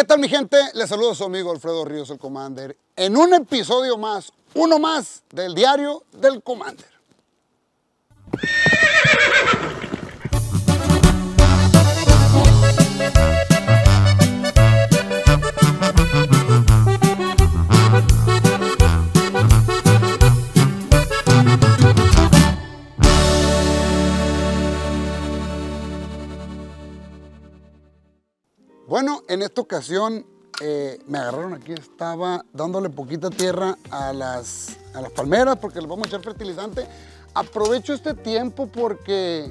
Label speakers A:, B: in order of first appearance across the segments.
A: ¿Qué tal mi gente? Les saludo a su amigo Alfredo Ríos, el Commander, en un episodio más, uno más del diario del Commander. Bueno, en esta ocasión eh, me agarraron aquí, estaba dándole poquita tierra a las, a las palmeras porque les vamos a echar fertilizante. Aprovecho este tiempo porque,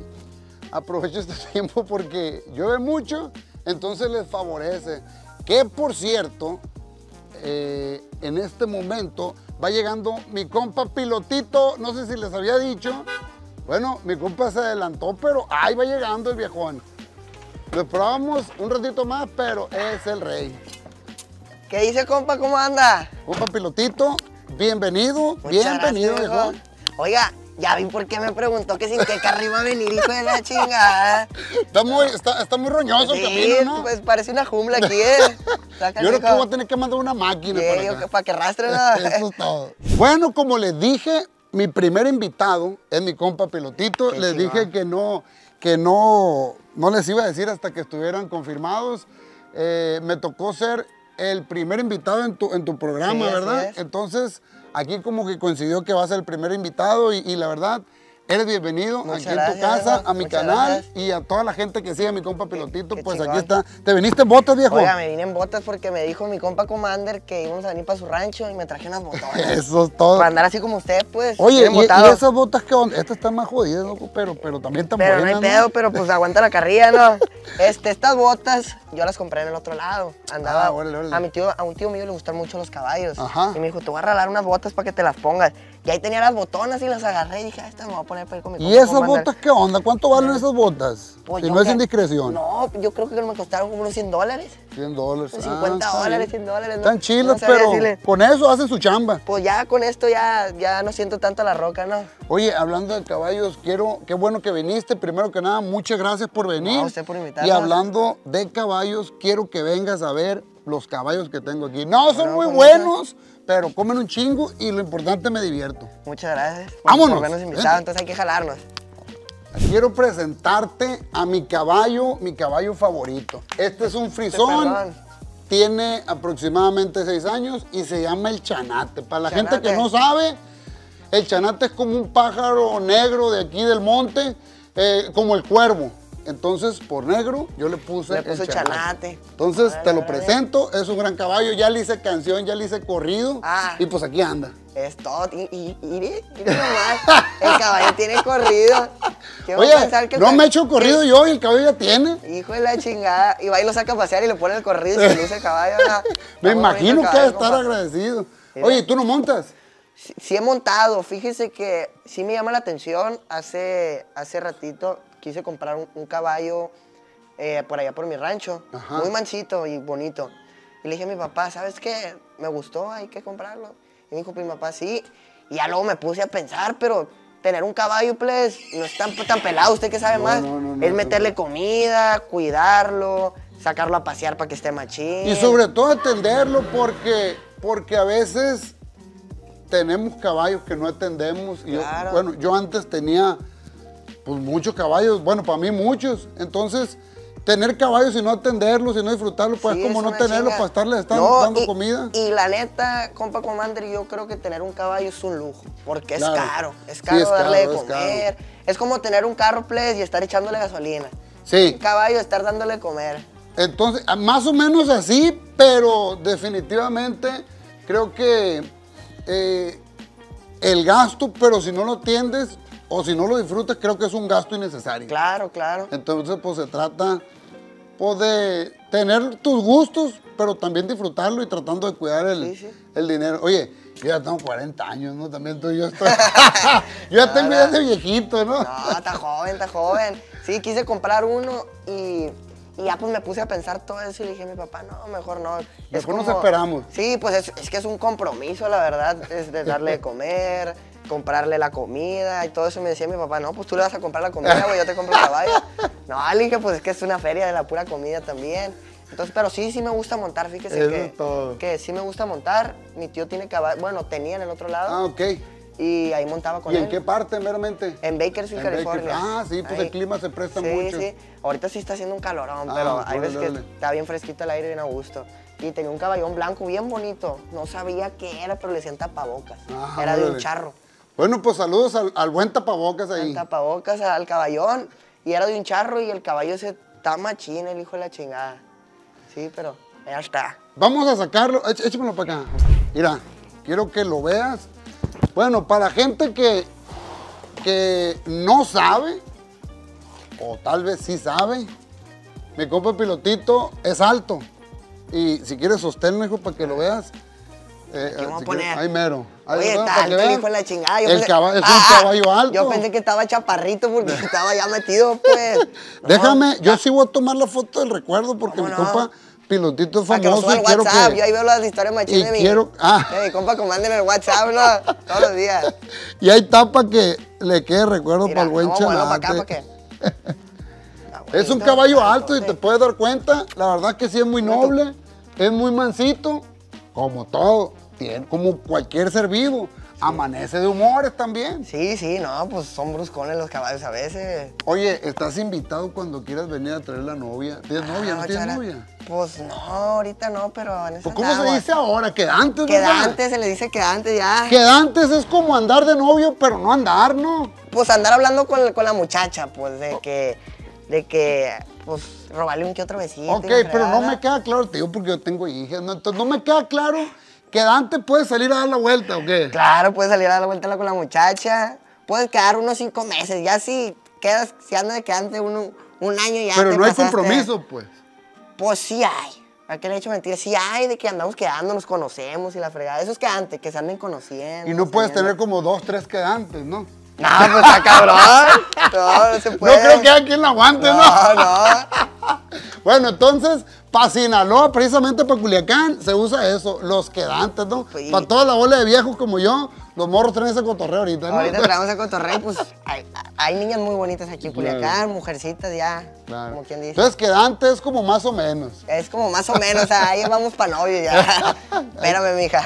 A: aprovecho este tiempo porque llueve mucho, entonces les favorece. Que por cierto, eh, en este momento va llegando mi compa pilotito, no sé si les había dicho. Bueno, mi compa se adelantó, pero ahí va llegando el viejón. Lo probamos un ratito más, pero es el rey.
B: ¿Qué dice, compa? ¿Cómo anda?
A: Compa pilotito, bienvenido,
B: Muchas
A: bienvenido,
B: gracias,
A: viejo.
B: Oiga, ya vi por qué me preguntó que sin qué carro iba a venir, hijo de la chingada.
A: Está muy, está, está muy roñoso el
B: Sí,
A: camino, ¿no?
B: pues parece una jungla aquí, ¿eh?
A: Yo creo que voy a tener que mandar una máquina para
B: yo
A: acá.
B: que- para que arrastre, ¿no?
A: Eso es todo. Bueno, como les dije, mi primer invitado es mi compa pilotito.
B: Qué
A: les dije que no, que no, no les iba a decir hasta que estuvieran confirmados. Eh, me tocó ser el primer invitado en tu, en tu programa,
B: Sí,
A: ¿verdad?
B: es.
A: Entonces, aquí como que coincidió que va a ser el primer invitado y, y la verdad, eres bienvenido
B: Muchas
A: aquí en tu casa, a mi
B: Muchas
A: canal
B: gracias.
A: y a toda la gente que sigue a mi compa pilotito.
B: qué
A: pues
B: chingón.
A: aquí está. ¿Te viniste en botas, viejo?
B: Oiga, me vine en botas porque me dijo mi compa Commander que íbamos a venir para su rancho y me traje unas botonas.
A: Eso es todo.
B: Para andar así como usted, pues.
A: Oye, y, esas botas que onda? Estas están más jodidas, loco, pero, pero también están
B: Pero no
A: buenas,
B: hay pedo, pero pues aguanta la carrilla, ¿no? Este, estas botas yo las compré en el otro lado. Andaba,
A: Ah, órale, órale.
B: A, mi tío, a un tío mío le gustan mucho los caballos.
A: Ajá.
B: Y me dijo, te voy a regalar unas botas para que te las pongas. Y ahí tenía las botonas y las agarré y dije, ah, estas me voy a poner para ir con mi
A: ¿Y esas
B: Commander".
A: botas qué onda? ¿Cuánto valen esas botas?
B: Pues
A: si no es indiscreción.
B: No, yo creo que me costaron como unos 100 dólares.
A: 100 dólares.
B: Unos
A: Ah,
B: 50
A: está
B: dólares,
A: bien.
B: 100 dólares. ¿no?
A: Están chilas,
B: No
A: pero
B: decirle.
A: con eso hacen su chamba.
B: Pues ya con esto ya, ya no siento tanto la roca, ¿no?
A: Oye, hablando de caballos, quiero, qué bueno que viniste. Primero que nada, muchas gracias por venir.
B: No, usted por invitarnos.
A: Y hablando de caballos, quiero que vengas a ver los caballos que tengo aquí. No, son muy buenos, pero comen un chingo y lo importante me divierto.
B: Muchas gracias. por-
A: Vámonos.
B: Por habernos invitado, entonces hay que jalarnos.
A: Quiero presentarte a mi caballo, mi caballo favorito. Este es un frisón.
B: perdón.
A: Tiene aproximadamente seis años y se llama el chanate. Para la gente que no sabe, el chanate es como un pájaro negro de aquí del monte, eh, como el cuervo. Entonces, por negro, yo le puse,
B: Le
A: el
B: puso chanate.
A: Entonces, te lo presento. Es un gran caballo. Ya le hice canción, ya le hice corrido.
B: Ah.
A: Y pues aquí anda.
B: Es todo. Y, y, y, y- nomás, el caballo tiene corrido. ¿Qué va a
A: Oye,
B: que el
A: no me he hecho corrido yo y el caballo ya tiene.
B: Hijo de la chingada. Y va y lo saca a pasear y le pone el corrido y se luce el caballo.
A: Me imagino que
B: el
A: ha de
B: caballo,
A: estar agradecido.
B: Mira.
A: Oye, ¿tú no montas?
B: Sí, sí he montado. Fíjese que sí me llama la atención. Hace, hace ratito quise comprar un, un caballo eh, por allá por mi rancho.
A: Ajá.
B: Muy mansito y bonito. Y le dije a mi papá, ¿sabes qué? Me gustó, hay que comprarlo. Y me dijo pues, mi papá, sí. Y ya luego me puse a pensar, pero tener un caballo, pues, no es tan, tan pelado. ¿Usted qué sabe
A: No,
B: más?
A: no, no, no,
B: es meterle comida, cuidarlo, sacarlo a pasear para que esté machín.
A: Y sobre todo atenderlo porque, porque a veces tenemos caballos que no atendemos. Y yo- bueno, yo antes tenía pues muchos caballos, bueno, para mí muchos. Entonces, tener caballos y no atenderlos y no disfrutarlos, pues
B: Sí,
A: es como no tenerlos para estarles estar
B: No,
A: dando
B: y-
A: comida.
B: Y la neta, compa Commander, yo creo que tener un caballo es un lujo, porque
A: Claro.
B: es caro. Es
A: Sí,
B: caro
A: es
B: darle de comer. Es como tener un carro, please, y estar echándole gasolina.
A: Sí.
B: Un caballo, estar dándole de comer.
A: Entonces, ah, más o menos así, pero definitivamente creo que eh, el gasto, pero si no lo atiendes o si no lo disfrutas, creo que es un gasto innecesario.
B: Claro, claro.
A: Entonces, pues se trata pues, de tener tus gustos, pero también disfrutarlo y tratando de cuidar el,
B: Sí, sí.
A: el dinero. Oye, yo ya tengo 40 años, ¿no? También tú, yo estoy... yo ya
B: No,
A: medio
B: no.
A: de viejito, ¿no?
B: No, está joven, está joven. Sí, quise comprar uno y, y ya pues me puse a pensar todo eso y le dije a mi papá, no, mejor no.
A: Mejor nos esperamos.
B: Sí, pues es, es que es un compromiso, la verdad, es de darle de comer, comprarle la comida y todo eso. Me decía mi papá, no, pues tú le vas a comprar la comida, güey, yo te compro el caballo. No, le dije, pues es que es una feria de la pura comida también. Entonces, pero sí, sí me gusta montar, fíjese
A: Eso
B: que,
A: todo.
B: que sí me gusta montar. Mi tío tiene caballo, bueno, tenía en el otro lado
A: Ah, ok.
B: y ahí montaba con
A: ¿Y
B: él.
A: en qué parte meramente?
B: En Bakersfield,
A: En
B: California.
A: Ah, sí, pues el clima se presta
B: sí,
A: mucho.
B: Sí, Ahorita sí está haciendo un calorón,
A: Ah,
B: pero hay veces que está bien fresquito el aire, bien a gusto. Y tenía un caballón blanco bien bonito. No sabía qué era, pero le decían tapabocas.
A: Ah,
B: era de un charro.
A: Bueno, pues saludos al, al buen tapabocas ahí.
B: El tapabocas al caballón. Y era de un charro y el caballo ese está machín, el hijo de la chingada. Sí, pero ya está.
A: Vamos a sacarlo, Éch- échamelo para acá. Mira, quiero que lo veas. Bueno, para gente que, que no sabe, o tal vez sí sabe, mi compa pilotito es alto. Y si quieres sosténlo, hijo, para que lo veas. Eh,
B: ¿Qué vamos a poner?
A: Ahí mero. Ahí,
B: Oye, está
A: que
B: alto el hijo de la chingada. Yo
A: El
B: pensé-
A: es un
B: Ah,
A: caballo alto.
B: Yo pensé que estaba chaparrito porque estaba ya metido, pues. No,
A: Déjame, yo sí voy a tomar la foto del recuerdo porque mi compa pilotito
B: Para que
A: famoso
B: al
A: quiero
B: WhatsApp.
A: que...
B: Yo ahí veo las historias de mi,
A: quiero- ah.
B: de mi compa comando en el WhatsApp, ¿no? Todos los días.
A: Y hay tapa que le quede recuerdo
B: Mira,
A: para el buen
B: que. Está
A: Es un caballo alto y te puedes dar cuenta. La verdad que sí es muy noble, es muy mansito, como todo, tiene, como cualquier ser vivo. Amanece de humores también.
B: Sí, sí, no, pues son bruscones los caballos a veces.
A: Oye, estás invitado cuando quieras venir a traer la novia. ¿Tienes novia? ¿No
B: Ah,
A: tienes
B: chara.
A: novia?
B: Pues no, ahorita no, pero en esa
A: Pues, ¿Cómo se dice ahora? Quedantes, ¿verdad?
B: Quedante, se le dice quedante ya.
A: Quedantes es como andar de novio, pero no andar, ¿no?
B: Pues andar hablando con, con la muchacha, pues de que, de que, pues robarle un que otro besito.
A: Ok, pero no me queda claro, te digo, porque yo tengo hijas, ¿no? Entonces no me queda claro que Dante puede salir a dar la vuelta, ¿o qué?
B: Claro, puedes salir a dar la vuelta con la muchacha. Puedes quedar unos cinco meses. Ya si quedas, si andas de quedante un, un año ya.
A: Pero
B: te
A: no hay
B: pasaste.
A: compromiso, pues.
B: Pues sí hay. ¿A qué le he hecho mentira? Sí hay de que andamos quedando, nos conocemos y la fregada. Eso es quedante, que se anden conociendo.
A: Y no puedes tener como dos, tres quedantes, ¿no?
B: No, pues está cabrón. No, no se puede.
A: No creo que haya quien la aguante, ¿no?
B: No, no.
A: Bueno, entonces, para Sinaloa, precisamente para Culiacán, se usa eso, los quedantes, ¿no?
B: Sí.
A: Para toda la bola de viejos como yo, los morros traen ese cotorreo ahorita, ¿no?
B: Ahorita traemos a cotorreo, pues hay, hay niñas muy bonitas aquí en Culiacán,
A: Claro.
B: mujercitas ya,
A: Claro.
B: como quien dice.
A: Entonces, quedante es como más o menos.
B: Es como más o menos, o sea, ahí vamos para novio ya. Espérame, mija.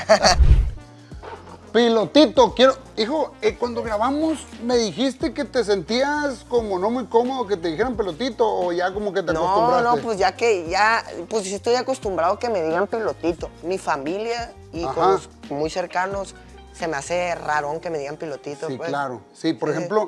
A: Pilotito, quiero. Hijo, eh, cuando grabamos me dijiste que te sentías como no muy cómodo que te dijeran pelotito o ya como que te
B: No,
A: acostumbraste.
B: no, pues ya que ya, pues sí estoy acostumbrado a que me digan pilotito. Mi familia y
A: Ajá.
B: con los muy cercanos se me hace raro que me digan pilotito.
A: Sí,
B: pues.
A: claro. Sí, por
B: Sí.
A: ejemplo.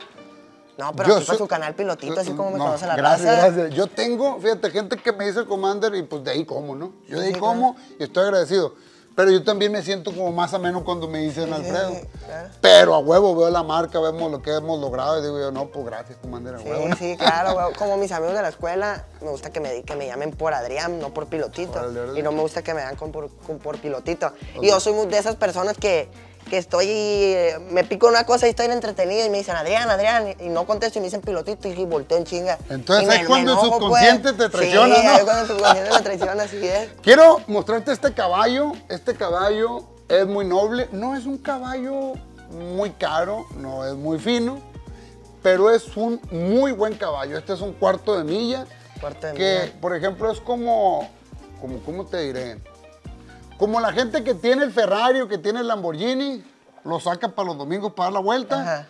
B: No, pero
A: yo
B: aquí para su canal pilotito, así como me
A: No,
B: conoce la
A: gracias,
B: raza.
A: Gracias, Yo tengo, fíjate, gente que me dice Commander y pues de ahí como, ¿no? Yo de ahí
B: Sí,
A: como y estoy agradecido. Pero yo también me siento como más ameno cuando me dicen Alfredo.
B: sí, claro.
A: Pero a huevo veo la marca, vemos lo que hemos logrado y digo yo, no, pues gracias, Commander, a
B: Sí, sí, claro. Como mis amigos de la escuela, me gusta que me, que me llamen por Adrián, no por pilotito.
A: Órale, órale.
B: Y no me gusta que me dan con por, con por pilotito. Y yo soy de esas personas que, que estoy, me pico una cosa y estoy entretenido y me dicen Adrián, Adrián, y no contesto y me dicen pilotito y volteo en chinga.
A: Entonces es cuando el
B: enojo,
A: subconsciente
B: pues.
A: te traiciona,
B: sí,
A: ¿no?
B: es cuando el subconsciente me traiciona, así es.
A: Quiero mostrarte este caballo. Este caballo es muy noble. No es un caballo muy caro, no es muy fino, pero es un muy buen caballo. Este es un cuarto de milla.
B: Cuarto de
A: que,
B: milla.
A: por ejemplo, es como, como, ¿cómo te diré? Como la gente que tiene el Ferrari o que tiene el Lamborghini, lo saca para los domingos para dar la vuelta
B: Ajá.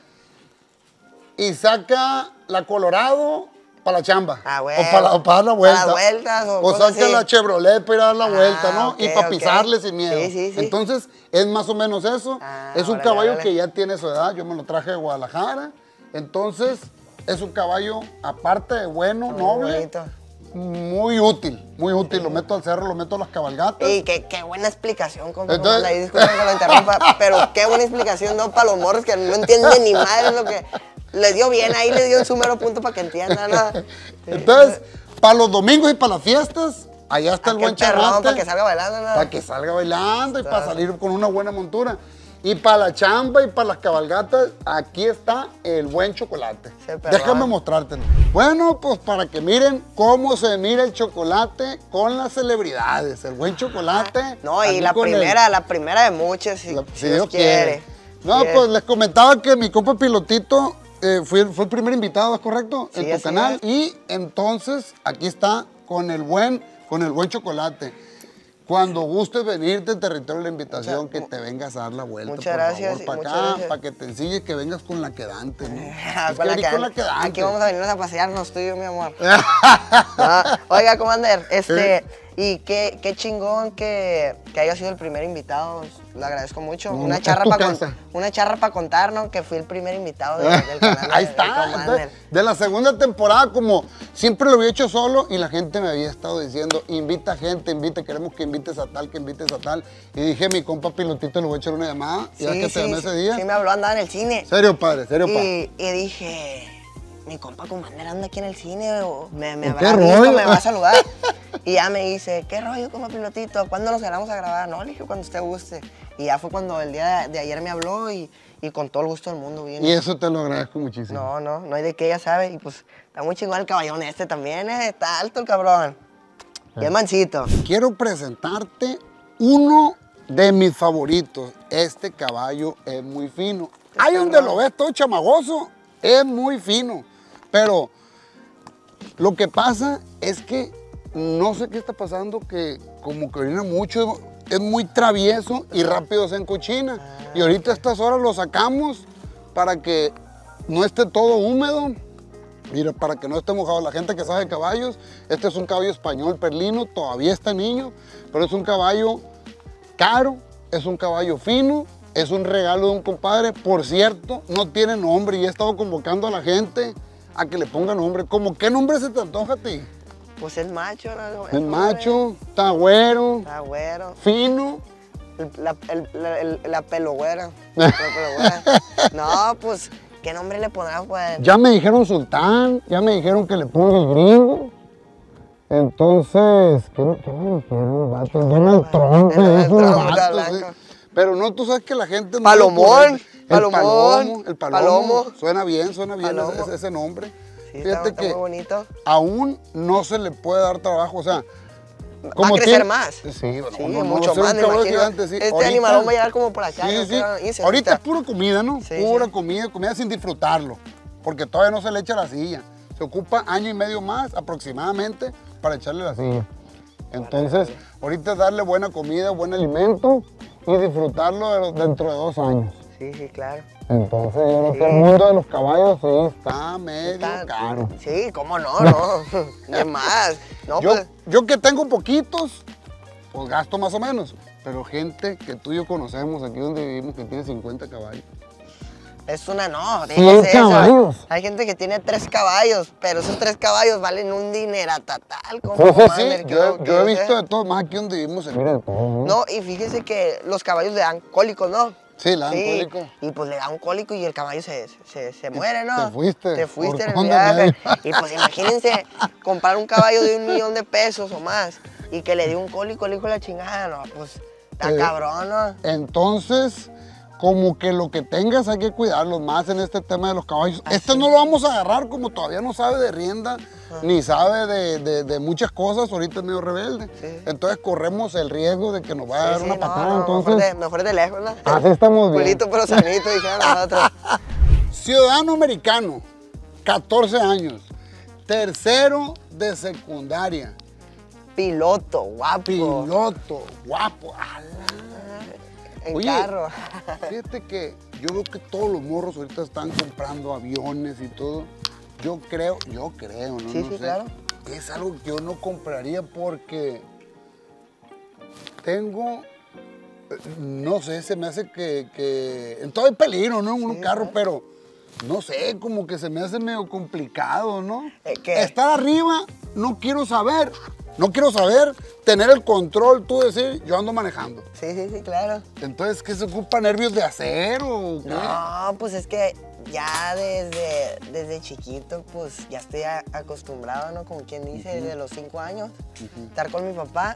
A: y saca la Colorado para la chamba.
B: Ah,
A: o,
B: bueno.
A: para, o para dar la
B: Para
A: vuelta.
B: las vueltas o
A: saca
B: así.
A: la Chevrolet para ir a dar la
B: Ah,
A: vuelta, ¿no? y para pisarle sin miedo.
B: Sí, sí, sí.
A: Entonces, es más o menos eso.
B: Ah,
A: es un
B: órale,
A: caballo
B: órale.
A: que ya tiene su edad. Yo me lo traje de Guadalajara. Entonces, es un caballo, aparte de bueno,
B: Muy
A: noble,
B: bonito.
A: Muy útil. Muy útil. Lo meto al cerro, lo meto a las cabalgatas.
B: Y qué, qué buena explicación, compa.
A: Entonces-
B: Ahí disculpen que lo interrumpa, pero qué buena explicación, no para los morros que no entienden ni madre lo que. Le dio bien, ahí le dio un sumero punto para que entiendan. ¿no?
A: Entonces, para los domingos y para las fiestas, allá está el
B: Aquel
A: buen charrate.
B: para que salga bailando, ¿no?
A: Para que salga bailando y para salir con una buena montura. Y para la chamba y para las cabalgatas, aquí está el buen chocolate. Déjame mostrártelo. Bueno, pues para que miren cómo se mira el chocolate con las celebridades. El buen chocolate.
B: No, y la
A: el-
B: primera, la primera de muchas, si,
A: la-
B: si
A: si
B: Dios,
A: Dios
B: quiere.
A: No,
B: Quiere.
A: pues les comentaba que mi compa Pilotito eh, fue, fue el primer invitado, ¿es correcto?
B: Sí,
A: en tu canal.
B: es.
A: Y entonces aquí está con el buen con el buen chocolate. Cuando gustes venirte, te reitero la invitación que te vengas a dar la vuelta.
B: Muchas
A: por
B: gracias,
A: favor, para acá,
B: gracias.
A: para que te ensilles, que vengas con la quedante, ¿no?
B: Ah,
A: Es
B: con
A: que
B: la
A: con quedante.
B: Aquí vamos a venirnos a pasearnos, tú y yo, mi amor. No, Oiga, Commander, este, y qué, qué chingón que, que haya sido el primer invitado. Lo agradezco mucho.
A: No,
B: una, charra para
A: casa.
B: una charra para contar, ¿no? Que fui el primer invitado de- del canal. de-
A: Ahí
B: del
A: está. Entonces, de la segunda temporada, como siempre lo había hecho solo y la gente me había estado diciendo, invita gente, invita, queremos que invites a tal, que invites a tal. Y dije, mi compa pilotito, le voy a echar una llamada. y ya que te llamé ese día.
B: Sí, me habló, andaba en el cine.
A: Serio, padre, serio, padre.
B: Y, y dije, mi compa Commander anda aquí en el cine, o me, me
A: ¿Qué
B: habrá visto,
A: rollo?
B: me va a saludar. Y ya me dice, ¿qué rollo, compa pilotito? ¿Cuándo nos quedamos a grabar? No, le dije, cuando usted guste. Y ya fue cuando el día de, de ayer me habló y, y con todo el gusto del mundo vino.
A: Y eso te lo agradezco muchísimo.
B: No, no, no hay de qué, ya sabe. Y pues está muy chingón el caballón este también, ¿eh? Está alto el cabrón.
A: Ah.
B: Bien mansito.
A: Quiero presentarte uno de mis favoritos. Este caballo es muy fino. Ahí donde lo ves todo chamagoso, es muy fino. Pero lo que pasa es que no sé qué está pasando, que como que orina mucho, es muy travieso y rápido se encochina. Y ahorita a estas horas lo sacamos para que no esté todo húmedo. Mira, para que no esté mojado la gente que sabe de caballos, este es un caballo español perlino, todavía está niño, pero es un caballo caro, es un caballo fino, es un regalo de un compadre. Por cierto, no tiene nombre y he estado convocando a la gente a que le ponga nombre. ¿Cómo qué nombre se te antoja a ti?
B: Pues es macho, ¿no?
A: El macho, está güero,
B: Está güero.
A: fino.
B: El- La, el- la, el- la pelogüera. La pelogüera. No, pues, ¿qué nombre le pondrán, pues?
A: Ya me dijeron sultán, ya me dijeron que le ponga el gringo. Entonces, ¿qué, qué dijeron, vato? Donald Trump,
B: Donald Trump,
A: vato,
B: blanco.
A: sí. Pero no, tú sabes que la gente... no
B: Palomón,
A: El
B: palomón,
A: palomo, el palomo.
B: palomo.
A: Suena bien, suena bien ese, ese nombre.
B: Sí, está,
A: Fíjate
B: está
A: que
B: muy bonito.
A: aún no se le puede dar trabajo, o sea...
B: Va a crecer
A: tiene-
B: más.
A: Sí, bueno,
B: Sí,
A: no, no,
B: mucho más, me imagino.
A: gigante, sí.
B: Este
A: Ahorita-
B: animalón va a llegar como por acá.
A: Sí, sí. Ahorita es pura comida, ¿no?
B: Sí,
A: pura comida, comida sin disfrutarlo. Porque todavía no se le echa la silla. Se ocupa año y medio más aproximadamente para echarle la silla. Entonces, ahorita es darle buena comida, buen alimento y disfrutarlo de- dentro de dos años.
B: Sí, sí, claro.
A: Entonces, yo creo que el mundo de los caballos sí está medio
B: Está-
A: caro.
B: Sí, cómo no, no. De más. No,
A: Yo,
B: pues,
A: yo que tengo poquitos, pues gasto más o menos. Pero gente que tú y yo conocemos aquí donde vivimos que tiene 50 caballos.
B: es una no. Eso.
A: caballos.
B: Hay gente que tiene tres caballos, pero esos tres caballos valen un dineratatal. Como
A: Sí, sí, Yo,
B: yo-
A: he visto de todo, más aquí donde vivimos. Mira de todo, ¿no?
B: No, y fíjese que los caballos le dan cólicos, ¿no?
A: Sí, le dan cólico.
B: Y pues le da un cólico y el caballo se, se, se muere, ¿no?
A: te fuiste,
B: Te fuiste en el viaje. Y pues imagínense comprar un caballo de un millón de pesos o más y que le dio un cólico, el hijo de la chingada, no, pues está
A: Eh,
B: cabrón, ¿no?
A: Entonces, como que lo que tengas hay que cuidarlo más en este tema de los caballos. Este no lo vamos a agarrar como todavía no sabe de rienda, ni sabe de, de- de muchas cosas, ahorita es medio rebelde.
B: Sí.
A: Entonces corremos el riesgo de que nos vaya a dar
B: Sí,
A: una
B: no,
A: patada.
B: no, mejor,
A: entonces,
B: de, mejor de lejos, ¿no?
A: así estamos bien.
B: Culito pero sanito, dijeron nosotros.
A: Ciudadano americano, 14 años, tercero de secundaria,
B: Piloto, guapo.
A: piloto, guapo. ala.
B: En
A: Oye,
B: carro.
A: Fíjate que yo veo que todos los morros ahorita están comprando aviones y todo. Yo creo, yo creo, ¿no?
B: Sí,
A: No
B: sí,
A: sé.
B: claro.
A: Es algo que yo no compraría porque tengo, eh, no sé, se me hace que, que en todo hay peligro, ¿no? En un carro, pero no sé, como que se me hace medio complicado, ¿no?
B: Es que-
A: Estar arriba, no quiero saber, no quiero saber, tener el control, tú decir, yo ando manejando.
B: Sí, sí, sí, claro.
A: Entonces, ¿qué se ocupa? ¿Nervios de acero o qué?
B: No, pues es que ya desde, desde chiquito, pues ya estoy a- acostumbrado, ¿no? Como quien dice, desde los cinco años, estar con mi papá.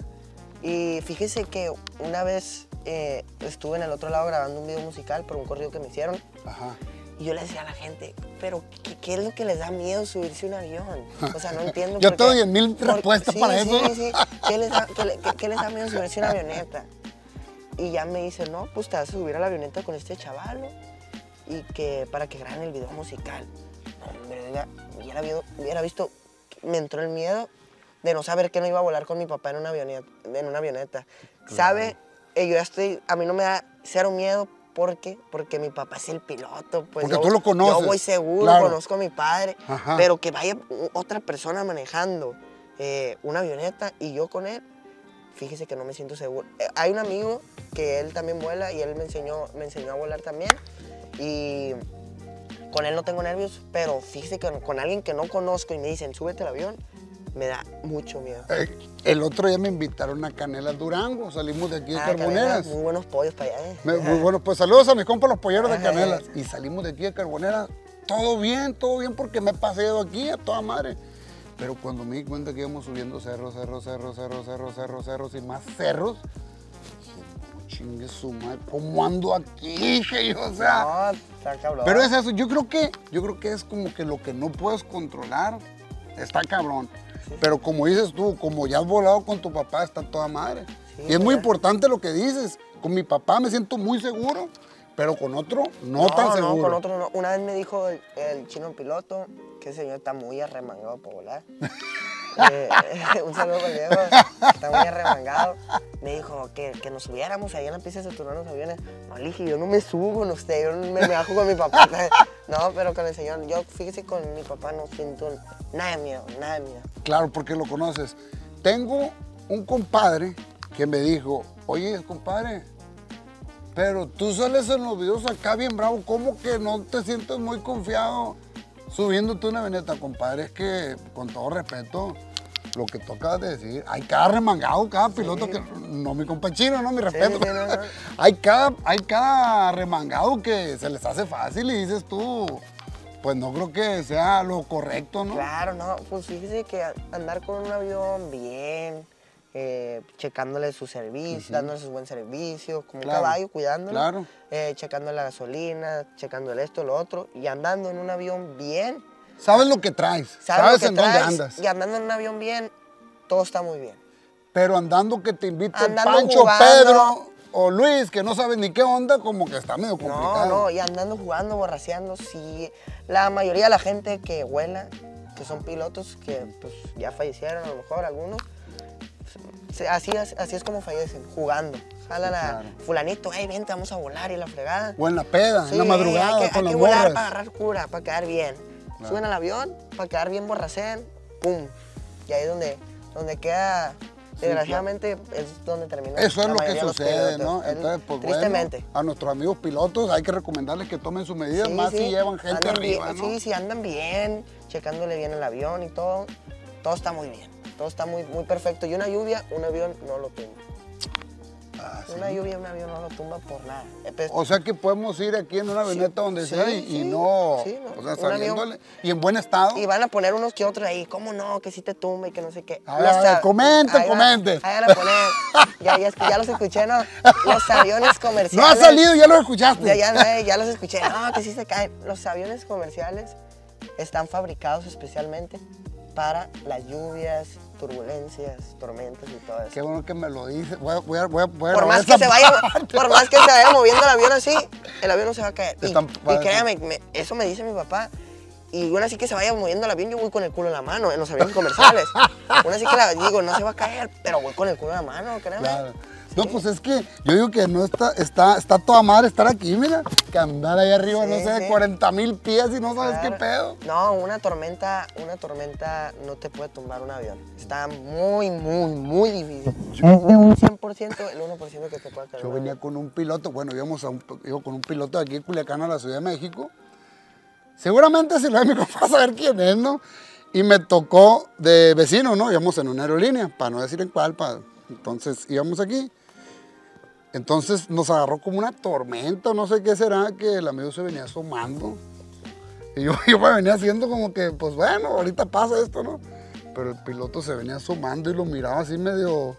B: Y fíjese que una vez eh, estuve en el otro lado grabando un video musical por un corrido que me hicieron.
A: Ajá.
B: Y yo le decía a la gente, pero ¿qué, qué es lo que les da miedo subirse a un avión? O sea, no entiendo.
A: Yo
B: por
A: te doy 10,000
B: por-
A: respuestas
B: sí,
A: para
B: sí,
A: eso.
B: Sí, ¿Qué les, da, qué qué- qué les da miedo subirse a una avioneta? Y ya me dice, no, pues te vas a subir a la avioneta con este chavalo y que para que graben el video musical. Hombre, hubiera, hubiera, hubiera visto, me entró el miedo de no saber que no iba a volar con mi papá en una avioneta. En una avioneta. ¿Sabe? Eh, yo ya estoy, a mí no me da cero miedo. ¿Por qué? Porque mi papá es el piloto. Pues
A: Porque
B: yo-
A: tú lo conoces,
B: Yo voy seguro,
A: claro.
B: conozco a mi padre.
A: Ajá.
B: Pero que vaya otra persona manejando eh, una avioneta y yo con él, fíjese que no me siento seguro. Eh, hay un amigo que él también vuela y él me enseñó, me enseñó a volar también. Y con él no tengo nervios, pero fíjese que con alguien que no conozco y me dicen, súbete al avión, me da mucho miedo.
A: Eh, el otro día me invitaron a Canelas Durango, salimos de aquí de
B: Ah,
A: Carboneras.
B: Muy buenos pollos para allá, ¿eh?
A: Me- muy bueno, pues saludos a mis compas los polleros de. Canelas. Y salimos de aquí de Carboneras, todo bien, todo bien, porque me he paseado aquí a toda madre. Pero cuando me di cuenta que íbamos subiendo cerros, cerros, cerros, cerros, cerros, cerros, cerros y más cerros, chingue su madre, ¿cómo ando aquí? Yo, o sea.
B: No, está cabrón.
A: Pero es eso, yo creo que, yo creo que es como que lo que no puedes controlar está cabrón. Pero como dices tú, como ya has volado con tu papá, está toda madre.
B: Sí,
A: y es muy importante lo que dices. Con mi papá me siento muy seguro, pero con otro no, tan seguro.
B: No, con otro no. Una vez me dijo el, el chino piloto que ese señor está muy arremangado para volar. Eh, un saludo para Diego, está muy arremangado. Me dijo que, que nos subiéramos ahí en la pista de turnar los aviones. No, le dije, yo no me subo, no sé, yo me, me bajo con mi papá. No, pero con el señor, yo fíjese con mi papá no siento nada de miedo, nada de miedo.
A: Claro, porque lo conoces. Tengo un compadre que me dijo, oye, compadre, pero tú sales en los videos acá bien bravo, ¿cómo que no te sientes muy confiado subiéndote una veneta, compadre? Es que, con todo respeto, lo que acabas de decir, hay cada remangado, cada piloto que, no mi compa chino, no mi respeto,
B: sí, no, no.
A: hay, cada, hay cada remangado que se les hace fácil y dices tú, pues no creo que sea lo correcto, ¿no?
B: Claro, no, pues fíjese que andar con un avión bien, eh, checándole su servicio, dándole su buen servicio, como
A: Claro,
B: un caballo, cuidándolo,
A: claro.
B: eh, checando la gasolina, checando esto, lo otro, y andando en un avión bien,
A: Sabes lo que traes,
B: sabes,
A: sabes,
B: lo que
A: en dónde andas.
B: y andando en un avión bien, todo está muy bien.
A: Pero andando que te invite Pancho,
B: jugando.
A: Pedro o Luis, que no sabes ni qué onda, como que está medio
B: No,
A: complicado.
B: no, y andando jugando, borraseando, sí. La mayoría de la gente que vuela, que son pilotos, que pues ya fallecieron a lo mejor algunos, así, es- así es como fallecen, jugando. Jalan a
A: claro.
B: fulanito, hey, vente, vamos a volar y la fregada.
A: O en la peda,
B: Sí,
A: en la madrugada,
B: hay que,
A: con
B: hay que volar para agarrar cura, para quedar bien. Suben al avión, para quedar bien borrasean, pum. Y ahí es donde, donde queda, desgraciadamente, es donde termina.
A: Eso es lo que sucede,
B: pilotos.
A: ¿no?
B: Es-
A: Entonces, pues bueno, a nuestros amigos pilotos hay que recomendarles que tomen sus medidas,
B: Sí,
A: más si llevan gente
B: andan
A: arriba,
B: bien,
A: ¿no?
B: Sí, sí, andan bien, checándole bien el avión y todo. Todo está muy bien. Todo está muy, muy perfecto. Y una lluvia, un avión no lo tumba.
A: Ah, sí.
B: Una lluvia, un avión no lo tumba por nada. Eh, pues,
A: O sea que podemos ir aquí en una
B: Sí,
A: avioneta donde
B: sí,
A: sea y, y no,
B: sí, no.
A: o sea,
B: avión.
A: sabiéndole, y en buen estado.
B: y van a poner unos que otros ahí, ¿cómo no? Que sí te tumba y que no sé qué.
A: A ver, a ver, comenten,
B: ahí van-
A: comenten.
B: Ahí van a poner, ya, ya, ya los escuché, ¿no? Los aviones comerciales.
A: no ha salido, ya lo escuchaste.
B: Ya, ya, ya los escuché. No, que sí se caen. Los aviones comerciales están fabricados especialmente para las lluvias, turbulencias, tormentas y todo eso.
A: Qué bueno que me lo dices. Voy a, voy a, voy a, voy a
B: Por más, que se vaya, por más que se vaya moviendo el avión así, el avión no se va a caer. Y, y créame, me- eso me dice mi papá. Y una así que se vaya moviendo el avión, yo voy con el culo en la mano en los aviones comerciales. Una así que la digo, no se va a caer, pero voy con el culo en la mano, créeme.
A: Claro. No, pues es que yo digo que no está, está, está toda madre estar aquí, mira. Que andar ahí arriba, no sé,
B: sí.
A: 40 mil pies y no sabes qué
B: Claro.
A: pedo.
B: No, una tormenta, una tormenta no te puede tumbar un avión. Está muy, muy, muy difícil. Es de un 100% el 1% que te puede caer.
A: Yo venía con un piloto, bueno, íbamos a un, iba con un piloto de aquí de Culiacán a la Ciudad de México. Seguramente si lo ve mi compa a saber quién es, ¿no? Y me tocó de vecino, ¿no? Íbamos en una aerolínea, para no decir en cuál, pa- entonces íbamos aquí. Entonces nos agarró como una tormenta, no sé qué será, que el amigo se venía asomando. Y yo, yo me venía haciendo como que, pues bueno, ahorita pasa esto, ¿no? Pero el piloto se venía asomando y lo miraba así medio,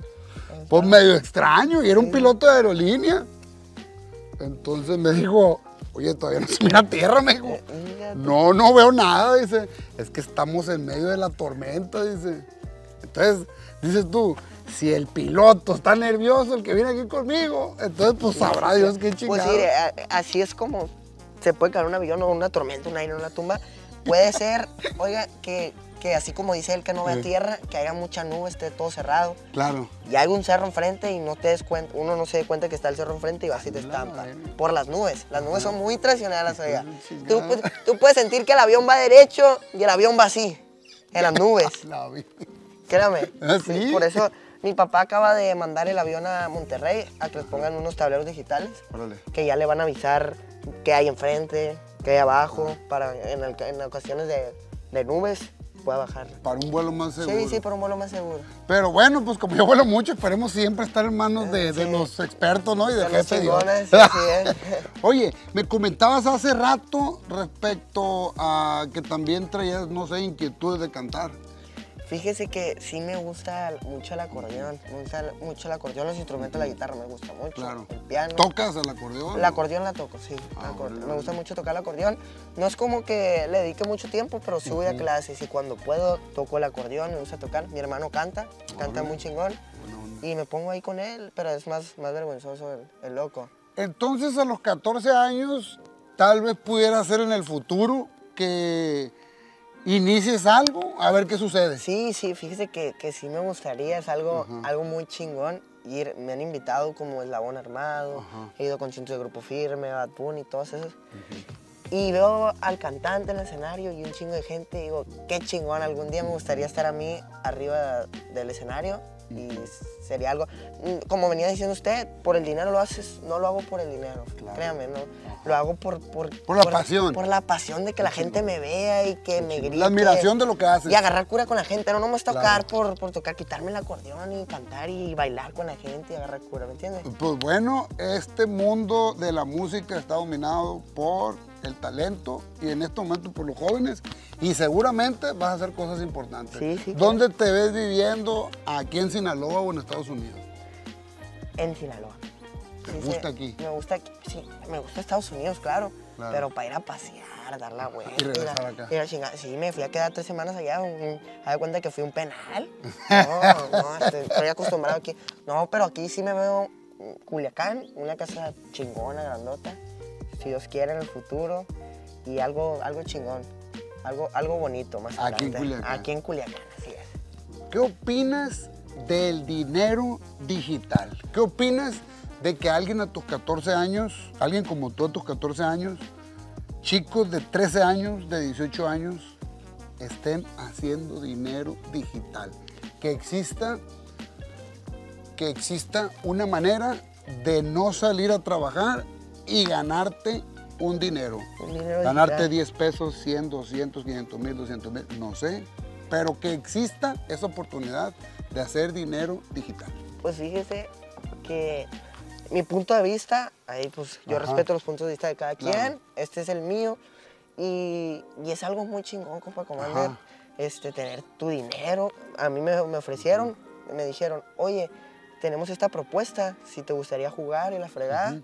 A: pues medio extraño, y era un piloto de aerolínea. Entonces me dijo, oye, todavía no se mira tierra, me dijo.
B: Fíjate.
A: No, no veo nada, dice. Es que estamos en medio de la tormenta, dice. Entonces, dices tú, si el piloto está nervioso, el que viene aquí conmigo, entonces pues sabrá Dios qué
B: Pues
A: chingado.
B: sí, a- así es como se puede caer un avión o una tormenta, un aire, una tumba. Puede ser, oiga, que que así como dice él que no vea
A: Sí.
B: tierra, que haya mucha nube, esté todo cerrado.
A: Claro.
B: Y hay un cerro enfrente y no te des cuenta, uno no se da cuenta que está el cerro enfrente y vas y te estampa. Por las nubes. Las nubes son muy traicioneras, oiga.
A: chingada.
B: Tú, tú puedes sentir que el avión va derecho y el avión va así, en las nubes. Créame.
A: ¿Ah, sí?
B: Por eso mi papá acaba de mandar el avión a Monterrey a que les pongan unos tableros digitales
A: Órale.
B: que ya le van a avisar qué hay enfrente, qué hay abajo, para en, el- en ocasiones de, de nubes pueda bajar.
A: Para un vuelo más seguro.
B: Sí, sí, para un vuelo más seguro.
A: Pero bueno, pues como yo vuelo mucho, esperemos siempre estar en manos de, de
B: Sí.
A: los expertos, ¿no? Y de
B: De
A: jefe
B: chingones, así es.
A: Oye, me comentabas hace rato respecto a que también traías, no sé, inquietudes de cantar.
B: Fíjese que sí me gusta mucho el acordeón, me gusta mucho el acordeón, los instrumentos, la guitarra me gusta mucho,
A: Claro.
B: el piano.
A: ¿Tocas el acordeón?
B: El acordeón la toco, sí.
A: Ah,
B: acordeón. Me gusta mucho tocar el acordeón. No es como que le dedique mucho tiempo, pero sí voy a clases y cuando puedo toco el acordeón, me gusta tocar. Mi hermano canta, canta muy chingón y me pongo ahí con él, pero es más, más vergonzoso el, el loco.
A: Entonces a los 14 años, tal vez pudiera ser en el futuro que inicies algo, a ver qué sucede.
B: Sí, sí, fíjese que, que sí me gustaría, es algo, algo muy chingón. Ir, me han invitado como Eslabón Armado,
A: Ajá.
B: he ido a conciertos de Grupo Firme, Bad Bunny, todos esos. Y veo al cantante en el escenario y un chingo de gente y digo, qué chingón, algún día me gustaría estar a mí arriba del escenario y sería algo, mm, como venía diciendo usted, por el dinero lo haces, no lo hago por el dinero,
A: Claro.
B: créame, no, lo hago por, por,
A: Por la pasión.
B: Por la pasión de que la gente me vea y que me grite.
A: La admiración de lo que haces.
B: Y agarrar cura con la gente, no nomás tocar
A: Claro.
B: por, por tocar, quitarme el acordeón y cantar y bailar con la gente y agarrar cura, ¿me entiendes?
A: Pues bueno, este mundo de la música está dominado por el talento y en este momento por los jóvenes y seguramente vas a hacer cosas importantes.
B: Sí, sí,
A: ¿Dónde te ves viviendo? ¿Aquí en Sinaloa o en Estados Unidos?
B: En Sinaloa.
A: ¿Te
B: Sí,
A: gusta aquí?
B: Me gusta aquí, sí, me gusta Estados Unidos, claro,
A: Claro.
B: pero para ir a pasear, dar la vuelta.
A: Y regresar
B: a-
A: acá.
B: a. Sí, me fui a quedar tres semanas allá, un, de cuenta que fui a un penal. No, no, este, estoy acostumbrado aquí. No, pero aquí sí me veo mm, Culiacán, una casa chingona, grandota, si Dios quiere en el futuro, y algo, algo chingón, algo, algo bonito más
A: Aquí en. Culiacán.
B: Aquí en Culiacán, así es.
A: ¿Qué opinas del dinero digital? ¿Qué opinas de que alguien a tus 14 años, alguien como tú a tus 14 años, chicos de 13 años, de 18 años, estén haciendo dinero digital? Que exista, que exista una manera de no salir a trabajar y ganarte un dinero.
B: Un dinero
A: Ganarte
B: digital.
A: 10 pesos, 100, 200, 500 mil, 200 mil, no sé. Pero que exista esa oportunidad de hacer dinero digital.
B: Pues fíjese que mi punto de vista, ahí pues yo
A: Ajá.
B: respeto los puntos de vista de cada
A: Claro.
B: quien, este es el mío y, y es algo muy chingón, compa Commander,
A: Ajá.
B: este, tener tu dinero. A mí me, me ofrecieron, me dijeron, oye, tenemos esta propuesta, si te gustaría jugar y la fregada.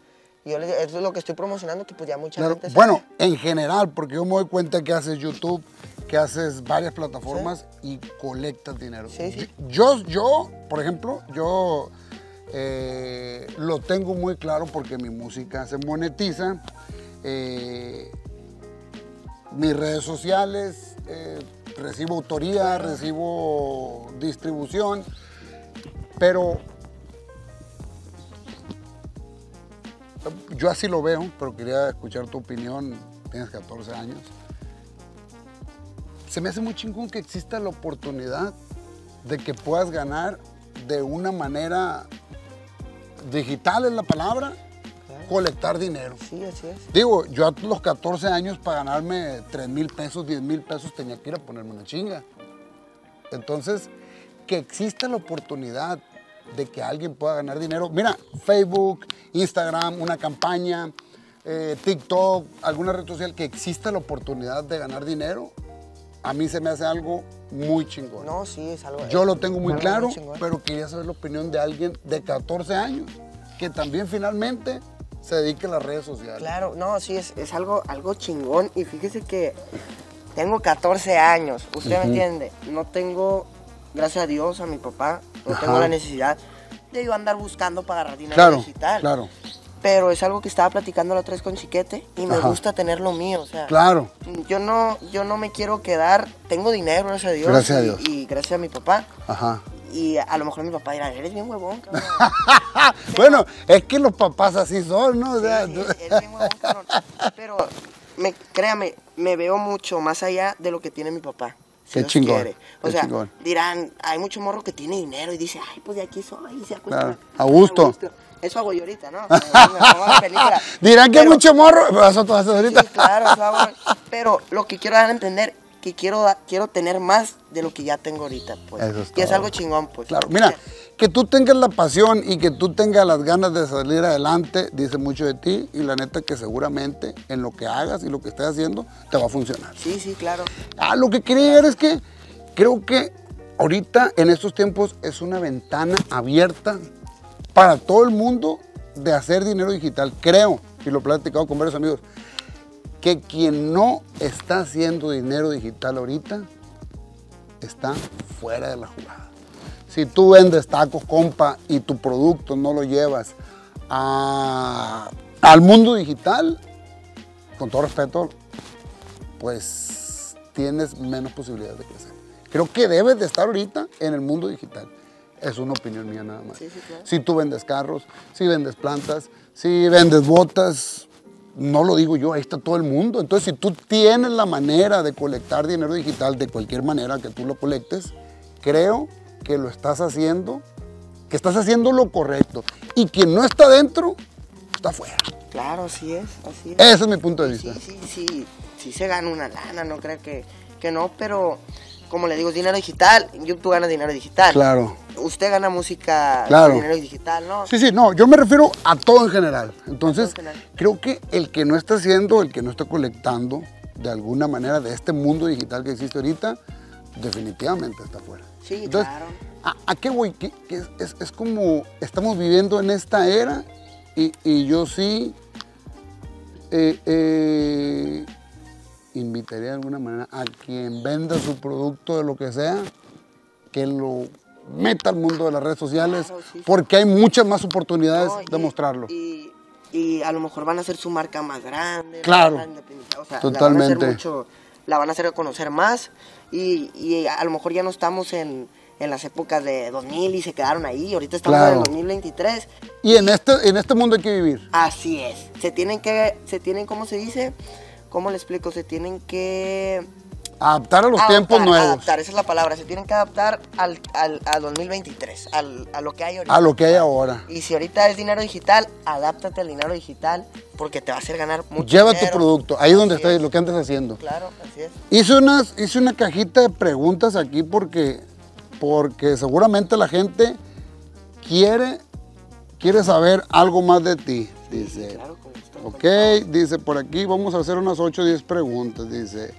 B: Y yo les eso es lo que estoy promocionando, que pues ya mucha
A: Claro,
B: gente sabe.
A: bueno, en general, porque yo me doy cuenta que haces YouTube, que haces varias plataformas y colectas dinero.
B: Sí, sí.
A: Yo, yo, por ejemplo, yo eh, lo tengo muy claro porque mi música se monetiza. eh, mis redes sociales, eh, recibo autoría, recibo distribución, pero yo así lo veo, pero quería escuchar tu opinión. Tienes 14 años. Se me hace muy chingón que exista la oportunidad de que puedas ganar de una manera digital, es la palabra, colectar dinero.
B: Sí, así es.
A: Digo, yo a los 14 años para ganarme 3 mil pesos, 10 mil pesos tenía que ir a ponerme una chinga. Entonces, que exista la oportunidad de que alguien pueda ganar dinero. Mira, Facebook, Instagram, una campaña, eh, TikTok, alguna red social, que exista la oportunidad de ganar dinero, a mí se me hace algo muy chingón.
B: No, sí, es algo...
A: Yo lo tengo muy claro, pero quería saber la opinión de alguien de 14 años que también finalmente se dedique a las redes sociales.
B: Claro, no, sí, es, es algo, algo chingón. Y fíjese que tengo 14 años, usted me entiende. No tengo, gracias a Dios, a mi papá, no
A: Ajá.
B: tengo la necesidad de yo andar buscando para agarrar dinero
A: Claro,
B: digital.
A: claro.
B: pero es algo que estaba platicando la otra vez con Chiquete y me
A: Ajá.
B: gusta tener lo mío, o sea,
A: Claro.
B: yo no, yo no me quiero quedar, tengo dinero, gracias a Dios.
A: Gracias a
B: y-
A: Dios.
B: Y, gracias a mi papá.
A: Ajá.
B: Y a lo mejor mi papá dirá, eres bien huevón, cabrón.
A: bueno, es que los papás así son, ¿no? O sea,
B: Sí, eres bien huevón, cabrón. Pero me, créame, me veo mucho más allá de lo que tiene mi papá. Si
A: Qué
B: Dios
A: chingón,
B: quiere. O
A: qué
B: sea,
A: chingón.
B: dirán, hay mucho morro que tiene dinero y dice, ay, pues de aquí soy. Y se acuesta
A: Claro,
B: la
A: a gusto.
B: Eso hago yo ahorita, ¿no? Me película.
A: Dirán que hay
B: Pero-
A: mucho morro, pero eso tú haces ahorita.
B: Sí, claro, eso hago. Pero lo que quiero dar a entender, que quiero, quiero tener más de lo que ya tengo ahorita, pues.
A: Eso es
B: y es algo chingón, pues.
A: Claro, mira, que tú tengas la pasión y que tú tengas las ganas de salir adelante, dice mucho de ti y la neta que seguramente en lo que hagas y lo que estés haciendo te va a funcionar.
B: Sí, sí, claro.
A: Ah, lo que quería llegar es que creo que ahorita en estos tiempos es una ventana abierta para todo el mundo de hacer dinero digital. Creo, y lo he platicado con varios amigos, que quien no está haciendo dinero digital ahorita está fuera de la jugada. Si tú vendes tacos, compa, y tu producto no lo llevas a- al mundo digital, con todo respeto, pues tienes menos posibilidades de crecer. Creo que debes de estar ahorita en el mundo digital. Es una opinión mía nada más.
B: Sí, sí, claro.
A: Si tú vendes carros, si vendes plantas, si vendes botas, no lo digo yo, ahí está todo el mundo. Entonces, si tú tienes la manera de colectar dinero digital de cualquier manera que tú lo colectes, creo que lo estás haciendo, que estás haciendo lo correcto. Y quien no está dentro, está afuera.
B: Claro, así es, así es.
A: Ese es mi punto de vista.
B: Sí, sí, sí, sí se gana una lana, no creo que, que no, pero como le digo, dinero digital, YouTube gana dinero digital.
A: Claro.
B: Usted gana música,
A: Claro.
B: dinero digital, ¿no?
A: Sí, sí, no, yo me refiero a todo en general. Entonces,
B: en general.
A: creo que el que no está haciendo, el que no está colectando de alguna manera de este mundo digital que existe ahorita, definitivamente está fuera.
B: Sí,
A: Entonces,
B: claro.
A: ¿a, a qué voy? Que, que es, como estamos viviendo en esta era y, y yo sí eh, eh, invitaría de alguna manera a quien venda su producto de lo que sea, que lo meta al mundo de las redes sociales,
B: Claro, sí, sí.
A: porque hay muchas más oportunidades
B: No,
A: de mostrarlo.
B: Y, y a lo mejor van a hacer su marca más grande.
A: Claro.
B: más independizada, o sea,
A: Totalmente.
B: La van, a hacer mucho, la van a hacer conocer más y, y a lo mejor ya no estamos en, en las épocas de 2000 y se quedaron ahí. Ahorita estamos
A: Claro.
B: en el 2023.
A: Y en este, en este mundo hay que vivir.
B: Así es. Se tienen que, se tienen, ¿cómo se dice? ¿Cómo le explico? Se tienen que...
A: Adaptar a los
B: adaptar,
A: tiempos nuevos.
B: Adaptar, esa es la palabra. Se tienen que adaptar al, al, a 2023, al, a lo que hay ahorita.
A: A lo que hay ahora.
B: Y si ahorita es dinero digital, adáptate al dinero digital porque te va a hacer ganar mucho
A: Lleva tu producto, ahí donde
B: Así
A: estás,
B: es.
A: lo que andas haciendo.
B: Claro, así es.
A: Hice, unas, hice una cajita de preguntas aquí porque, porque seguramente la gente quiere, quiere saber algo más de ti. Dice,
B: Claro, con gusto.
A: ok, dice por aquí, vamos a hacer unas 8 o 10 preguntas. Dice.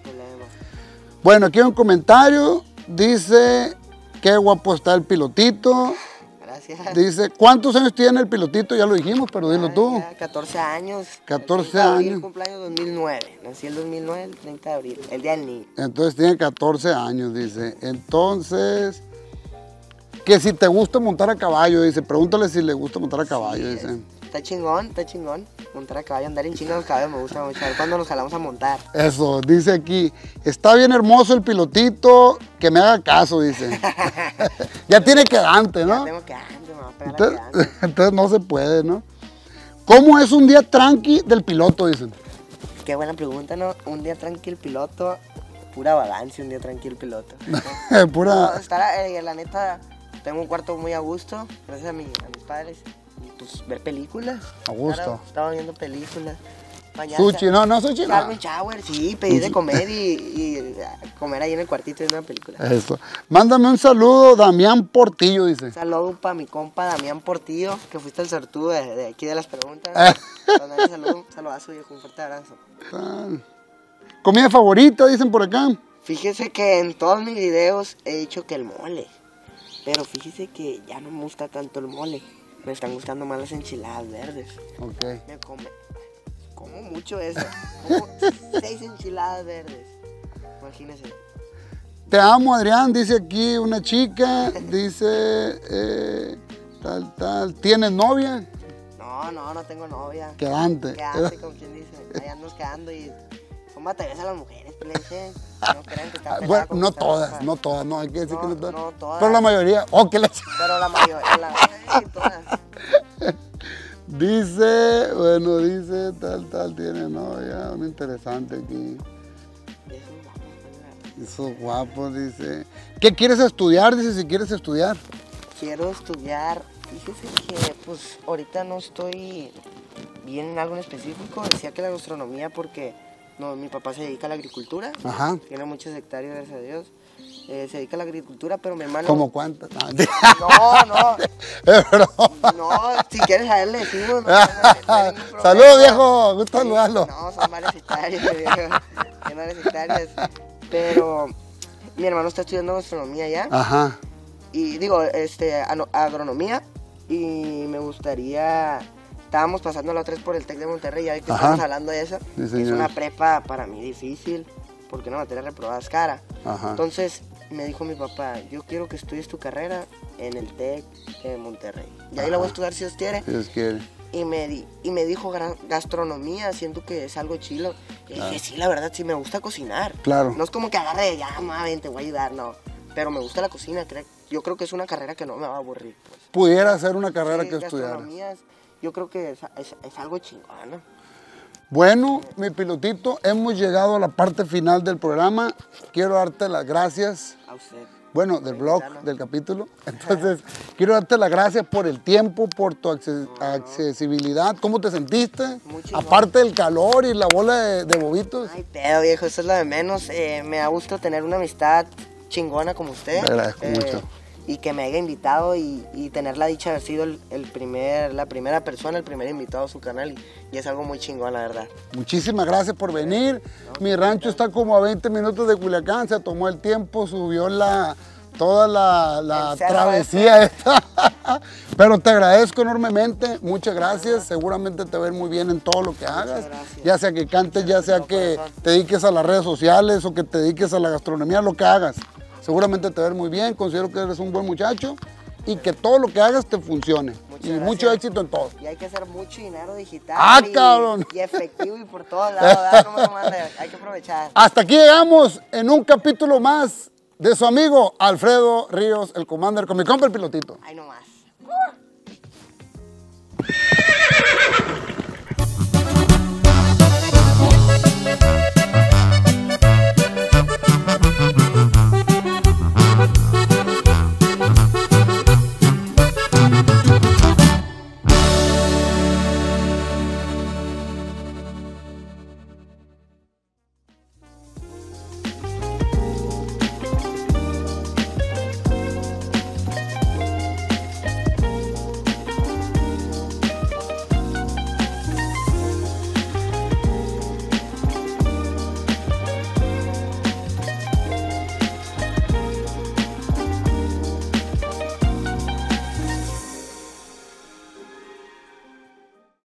A: Bueno, aquí hay un comentario. Dice, qué guapo está el pilotito.
B: Gracias.
A: Dice, ¿cuántos años tiene el pilotito? Ya lo dijimos, pero dilo
B: Ay,
A: tú.
B: ya, 14 años.
A: 14
B: El 30 de abril,
A: años.
B: cumpleaños 2009. Nací el 2009, el 30 de abril. El día del niño.
A: Entonces tiene 14 años, dice. Entonces, que si te gusta montar a caballo, dice. Pregúntale si le gusta montar a caballo,
B: Sí,
A: dice.
B: Está chingón, está chingón. Montar a caballo, andar en chinga los caballos me gusta mucho. A ver cuándo nos jalamos a montar.
A: Eso, dice aquí. Está bien hermoso el pilotito, que me haga caso, dice. ya tiene quedante, ¿no?
B: Tengo que antes, me va a pegar
A: Entonces,
B: la quedante.
A: entonces no se puede, ¿no? ¿Cómo es un día tranqui del piloto, dicen?
B: Qué buena pregunta, ¿no? Un día tranquilo piloto. Pura vagancia, un día tranquilo piloto.
A: Pura...
B: No, estar, eh, la neta, tengo un cuarto muy a gusto, gracias a, mi- a mis padres. Pues ver películas.
A: A gusto.
B: Claro, estaba viendo películas. Mañana
A: Sushi, no, no, sushi no.
B: Shower, sí, pedir de comer y, y, ah, comer ahí en el cuartito viendo una película.
A: Eso. Mándame un saludo, Damián Portillo, dice.
B: Saludo para mi compa Damián Portillo, que fuiste el sortudo de, de aquí de las preguntas. Mandale un saludo, un saludazo viejo, un fuerte abrazo.
A: Tal. Comida favorita, dicen por acá.
B: Fíjese que en todos mis videos he dicho que el mole. Pero fíjese que ya no me gusta tanto el mole. Me están gustando más las enchiladas verdes.
A: Ok.
B: Me come. Como mucho eso. Como seis enchiladas verdes. Imagínese.
A: Te amo, Adrián, dice aquí una chica. Dice, eh, tal, tal. ¿Tienes novia?
B: No, No, no, tengo novia.
A: Quedante.
B: Quedante, como quien dice. Ahí andamos quedando y son batallas a las mujeres, please. No crean que está
A: Ah, Bueno, no todas, no todas, no hay que decir que no todas.
B: no todas.
A: Pero la mayoría, oh, que la ch-
B: Pero la mayoría, la todas.
A: Dice, bueno, dice, tal, tal, tiene novia, un interesante aquí.
B: Eso,
A: Esos guapos, dice. ¿Qué quieres estudiar? Dice, si quieres estudiar.
B: Quiero estudiar. Fíjese que, pues, ahorita no estoy bien en algo en específico. Decía que la gastronomía, porque no, mi papá se dedica a la agricultura.
A: Ajá.
B: Tiene muchas hectáreas, gracias a Dios. Eh, se dedica a la agricultura, pero mi hermano.
A: ¿Cómo cuántas?
B: No, no. No, si quieres a él le decimos. No, no.
A: Saludos, viejo. Gusto saludarlo.
B: No, son varias hectáreas, viejo. Son varias hectáreas. Pero mi hermano está estudiando gastronomía ya.
A: Ajá.
B: Y digo, este, agronomía. Y me gustaría. Estábamos pasando la otra vez por el TEC de Monterrey, ya ve que
A: Ajá.
B: estamos hablando de eso.
A: Sí,
B: es una prepa para mí difícil, porque una materia reprobada es cara.
A: Ajá.
B: Entonces me dijo mi papá, yo quiero que estudies tu carrera en el TEC de Monterrey. Y ahí la voy a estudiar si Dios quiere.
A: Si Dios quiere.
B: Y me, di- y me dijo "Gra- gastronomía, siento que es algo chilo. Y dije, sí, la verdad, sí me gusta cocinar.
A: Claro.
B: No es como que agarre, ya, ma, ven, te voy a ayudar, no. Pero me gusta la cocina, cre- yo creo que es una carrera que no me va a aburrir. Pues.
A: Pudiera ser una carrera
B: Sí,
A: que estudiara.
B: Yo creo que es, es- es algo chingón, ¿no?
A: Bueno, mi pilotito, hemos llegado a la parte final del programa. Quiero darte las gracias.
B: A usted.
A: Bueno, del blog, del capítulo. Entonces, quiero darte las gracias por el tiempo, por tu acce- accesibilidad. ¿Cómo te sentiste? Aparte del calor y la bola de, de bobitos.
B: Ay, pedo, viejo, eso es lo de menos. Eh, me da gusto tener una amistad chingona como usted.
A: Te agradezco
B: Eh,
A: mucho.
B: Y que me haya invitado y, y tener la dicha de haber sido el, el primer, la primera persona, el primer invitado a su canal. Y, y es algo muy chingón, la verdad.
A: Muchísimas gracias por venir. Mi rancho está como a 20 minutos de Culiacán. Se tomó el tiempo, subió la, toda la, travesía esta. Pero te agradezco enormemente. Muchas gracias. Seguramente te ir muy bien en todo lo que hagas. Ya sea que cantes, ya sea que te dediques a las redes sociales o que te dediques a la gastronomía, lo que hagas. Seguramente te ver muy bien, considero que eres un buen muchacho y que todo lo que hagas te funcione.
B: Muchas
A: y mucho éxito en todo.
B: Y hay que hacer mucho dinero digital.
A: Ah,
B: y,
A: cabrón.
B: Y efectivo y por todos lados. no hay que aprovechar.
A: Hasta aquí llegamos en un capítulo más de su amigo Alfredo Ríos, el commander, con mi compa el pilotito.
B: Ahí nomás. Uh.